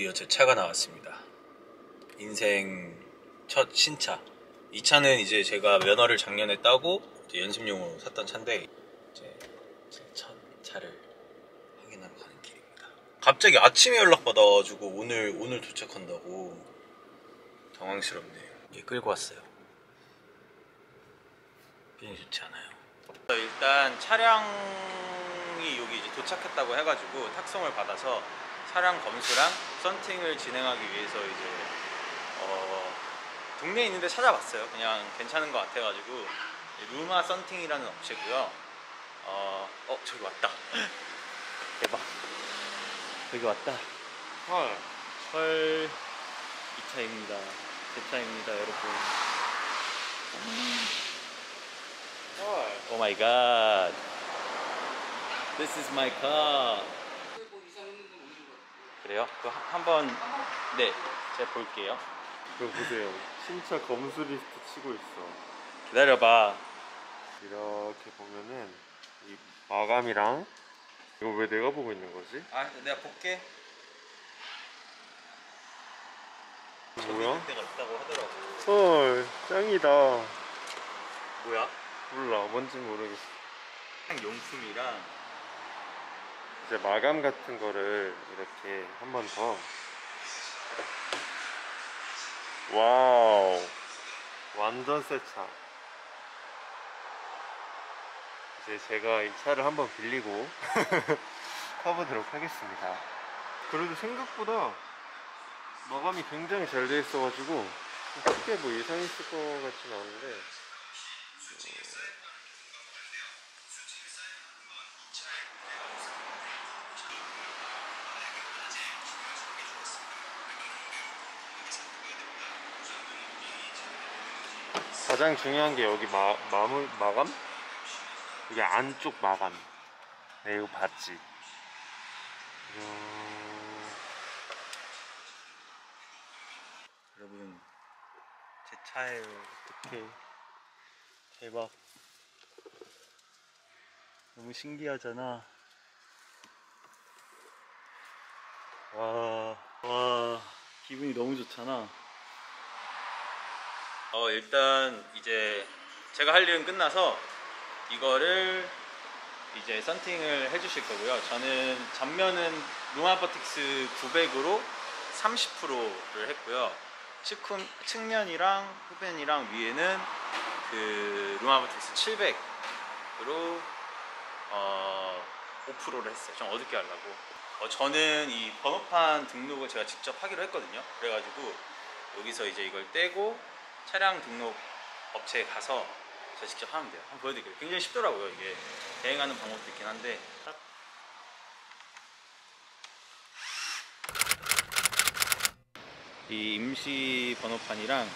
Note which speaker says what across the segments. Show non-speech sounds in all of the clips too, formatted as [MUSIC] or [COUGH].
Speaker 1: 드디어 제 차가 나왔습니다. 인생 첫 신차. 이 차는 이제 제가 면허를 작년에 따고 연습용으로 샀던 차인데 이제 제 첫 차를 확인하러 가는 길입니다. 갑자기 아침에 연락 받아가지고 오늘 오늘 도착한다고 당황스럽네요. 얘 끌고 왔어요. 기분이 좋지 않아요. 일단 차량이 여기 이제 도착했다고 해가지고 탁송을 받아서 차량 검수랑 썬팅을 진행하기 위해서 이제 어, 동네에 있는데 찾아봤어요. 그냥 괜찮은 것 같아가지고 루마 썬팅이라는 업체고요. 어, 어 저기 왔다. [LAUGHS] 대박. 여기 왔다.
Speaker 2: 헐.
Speaker 1: 헐. 이 차입니다. 제 차입니다, 여러분.
Speaker 2: 헐.
Speaker 1: Oh my god. This is my car. 그래요? 그 한- 한번 네, 제가 볼게요.
Speaker 2: 이거 보세요. 신차 검수 리스트 치고 있어.
Speaker 1: 기다려봐.
Speaker 2: 이렇게 보면은 이 마감이랑 이거 왜 내가 보고 있는 거지?
Speaker 1: 아, 내가 볼게.
Speaker 2: 뭐야?
Speaker 1: 있다고 하더라고.
Speaker 2: 헐, 짱이다.
Speaker 1: 뭐야?
Speaker 2: 몰라, 뭔지 모르겠어.
Speaker 1: 용품이랑
Speaker 2: 이제 마감 같은 거를 이렇게 한 번 더. Wow. 완전 새 차. 이제 제가 이 차를 한번 빌리고 [LAUGHS] 타보도록 하겠습니다. 그래도 생각보다 마감이 굉장히 잘 돼 있어가지고 크게 뭐 이상 있을 것 같진 않은데 가장 중요한 게 여기 마, 마물, 마감? 이게 안쪽 마감. 네, 이거 봤지? 음,
Speaker 1: 여러분 제 차예요.
Speaker 2: 어떡해.
Speaker 1: 대박. 너무 신기하잖아. 와, 와, 기분이 너무 좋잖아. 어, 일단 이제 제가 할 일은 끝나서 이거를 이제 썬팅을 해주실 거고요. 저는 전면은 루마버틱스 900으로 30%를 했고요. 측훈, 측면이랑 후면이랑 위에는 그 루마버틱스 700으로 어, 5%를 했어요. 좀 어둡게 하려고. 어, 저는 이 번호판 등록을 제가 직접 하기로 했거든요. 그래가지고 여기서 이제 이걸 떼고 차량 등록 업체에 가서 제가 직접 하면 돼요. 한번 보여드릴게요. 굉장히 쉽더라고요. 이게 대행하는 방법도 있긴 한데 딱이 임시 번호판이랑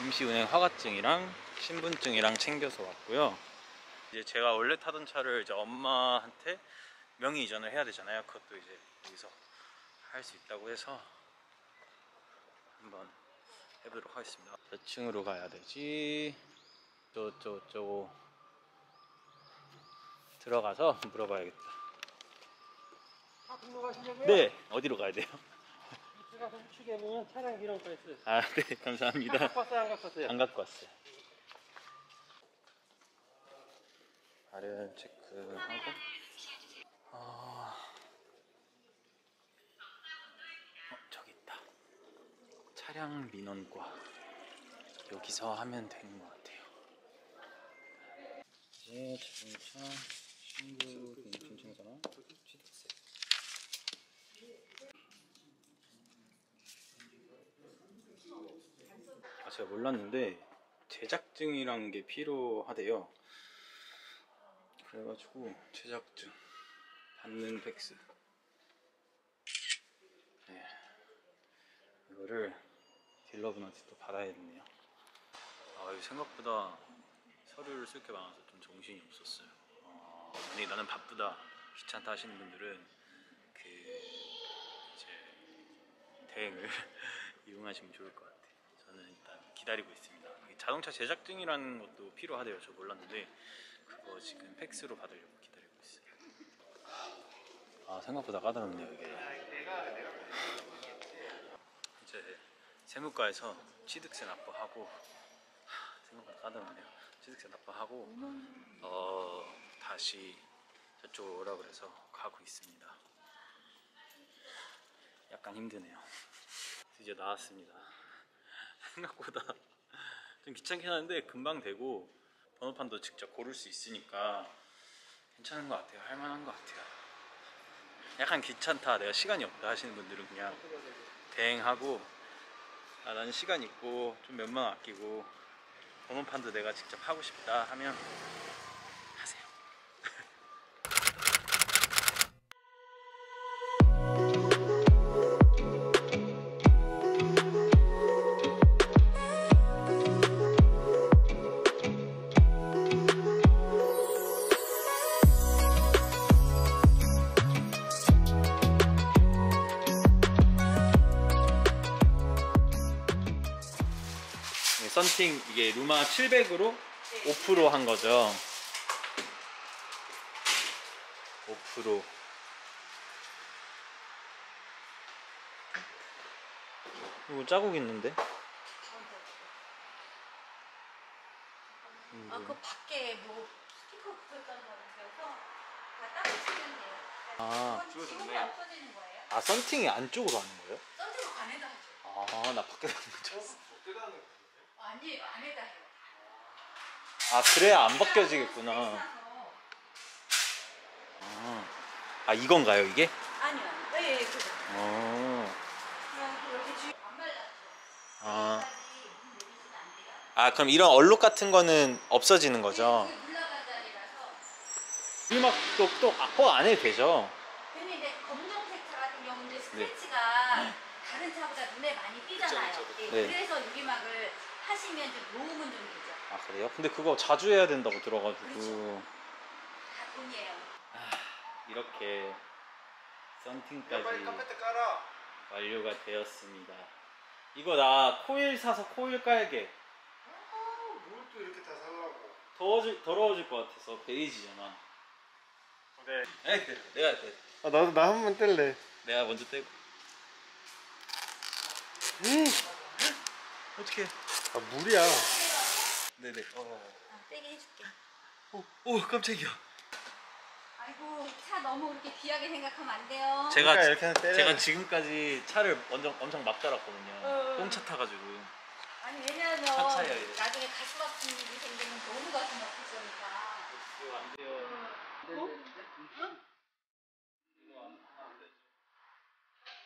Speaker 1: 임시 운행 허가증이랑 신분증이랑 챙겨서 왔고요. 이제 제가 원래 타던 차를 이제 엄마한테 명의 이전을 해야 되잖아요. 그것도 이제 여기서 할 수 있다고 해서 한번 해보도록 하겠습니다. 몇 층으로 가야 되지? 저저저 들어가서 [LAUGHS] 물어봐야겠다.
Speaker 3: 아, 등록하시려고요?
Speaker 1: 네, 어디로 가야 돼요?
Speaker 3: 들어가서 우측에 보면 차량 기록과 있어요.
Speaker 1: 아, 네, [LAUGHS] 감사합니다.
Speaker 3: 갖고 왔어요, 안 갖고 왔어요?
Speaker 1: 안 갖고 왔어요. 발열 체크하고. 아... 어, 저기 있다. 차량 민원과 여기서 하면 되는 것 같아요. 이제 자동차 신고 신청서나 취득세. 아, 제가 몰랐는데 제작증이라는 게 필요하대요. 그래가지고 제작증 받는 팩스. 네. 이거를 딜러분한테 또 받아야겠네요. 아, 생각보다 서류를 쓸 게 많아서 좀 정신이 없었어요. 어, 만약에 나는 바쁘다, 귀찮다 하시는 분들은 그 이제 대행을 [LAUGHS] 이용하시면 좋을 것 같아요. 저는 일단 기다리고 있습니다. 이 자동차 제작증이라는 것도 필요하대요. 저 몰랐는데 그거 지금 팩스로 받으려고 기다리고 있어요. 아 생각보다 까다롭네요 이게. 이제 세무과에서 취득세 납부하고 하, 생각보다 까다롭네요. 취득세 납부하고 어 다시 저쪽으로 오라 그래서 가고 있습니다. 약간 힘드네요. 드디어 나왔습니다. [LAUGHS] 생각보다 좀 귀찮긴 한데 금방 되고 번호판도 직접 고를 수 있으니까 괜찮은 것 같아요. 할만한 것 같아요. 약간 귀찮다, 내가 시간이 없다 하시는 분들은 그냥 대행하고 아 나는 시간 있고 좀 몇만 원 아끼고 번호판도 내가 직접 하고 싶다 하면 썬팅 이게 루마 700으로 5%한 거죠. 5%. 이거 자국 있는데?
Speaker 4: 아, 그 밖에 뭐 스티커 붙었다는 거라서 다 따로 치면 돼요.
Speaker 1: 아,
Speaker 4: 지금이 없어지는 거예요?
Speaker 1: 아 썬팅이 안쪽으로 하는 거예요?
Speaker 4: 썬팅은 안에다 하죠.
Speaker 1: 아, 나 밖에 하는 줄 알았어.
Speaker 4: 아니에요, 안에다 해요.
Speaker 1: 아, 그래야 안 벗겨지겠구나. 아, 아 이건가요, 이게?
Speaker 4: 아니요, 아니요. 예, 예, 그거.
Speaker 1: 어.
Speaker 4: 안 말랐죠.
Speaker 1: 아.
Speaker 4: 안.
Speaker 1: 아, 그럼 이런 얼룩 같은 거는 없어지는 거죠?
Speaker 4: 네, 그게 물나간 자리라서.
Speaker 1: 일막도 또안 해도 되죠?
Speaker 4: 근데 이제 검정색 차 같은 경우는
Speaker 1: 네.
Speaker 4: 스크래치가 다른 차보다 눈에 많이 띄잖아요. 예,
Speaker 1: 네.
Speaker 4: 그래서 유리막을 하시면 좀 도움은 좀 되죠.
Speaker 1: 아, 그래요? 근데 그거 자주 해야 된다고 들어가지고.
Speaker 4: 그렇죠. 다 돈이에요.
Speaker 1: 이렇게 썬팅까지
Speaker 2: 깔아.
Speaker 1: 완료가 되었습니다. 이거 나 코일 사서 코일 깔게.
Speaker 2: 뭘또 이렇게 다 살라고.
Speaker 1: 더워질, 더러워질 것 같아서 베이지잖아.
Speaker 2: 네.
Speaker 1: 에 그래. 내가 돼.
Speaker 2: 아 나도 나 한 번 뗄래.
Speaker 1: 내가 먼저 떼고. 어떻게?
Speaker 2: 아 물이야.
Speaker 1: 네네. 어.
Speaker 4: 아, 떼게 해줄게.
Speaker 1: 오, 오 깜짝이야.
Speaker 4: 아이고 차 너무 그렇게 귀하게 생각하면 안 돼요.
Speaker 1: 제가
Speaker 2: 그러니까 이렇게 때려.
Speaker 1: 제가 지금까지 차를 엄청 엄청 막 달았거든요.
Speaker 4: 어.
Speaker 1: 똥차 타가지고.
Speaker 4: 아니 왜냐면
Speaker 1: 차 차예요, 이래.
Speaker 4: 나중에 가슴 아픈 일이 생기면 너무 가슴 아플 거니까.
Speaker 1: 안 돼요.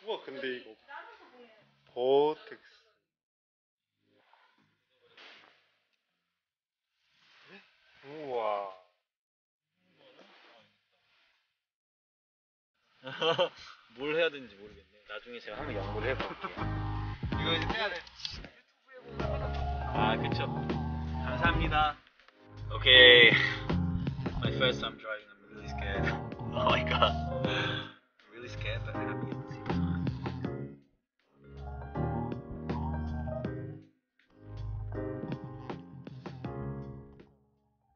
Speaker 2: 우와 근데 이거 버텍스.
Speaker 1: 뭘 해야 되는지 모르겠네. 나중에 제가 한번 연구를 해볼게요.
Speaker 2: 이거 이제 떼야 돼.
Speaker 1: 아, 그쵸. 감사합니다. Okay. My first time driving, I'm really scared. Oh my god. really scared, but happy.